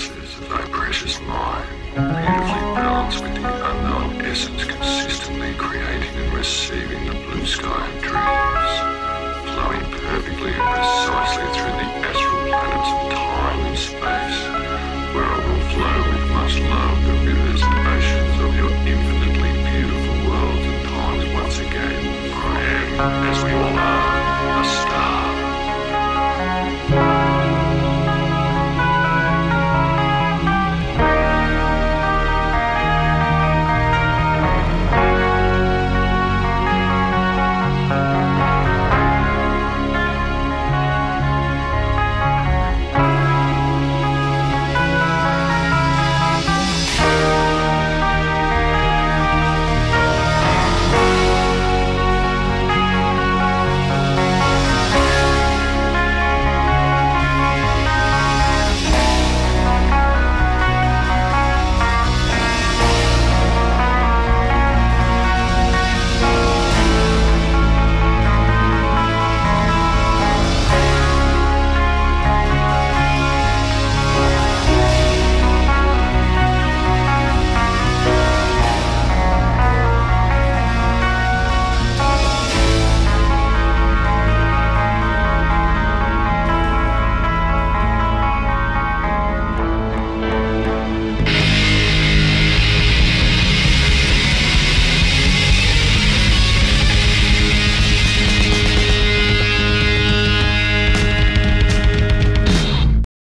masses of thy precious mind, beautifully balanced with the unknown essence consistently creating and receiving the blue sky of dreams, flowing perfectly and precisely through the astral planets of time and space, where I will flow with much love the rivers and oceans of your infinitely beautiful worlds and times once again. For I am, as we all are a star.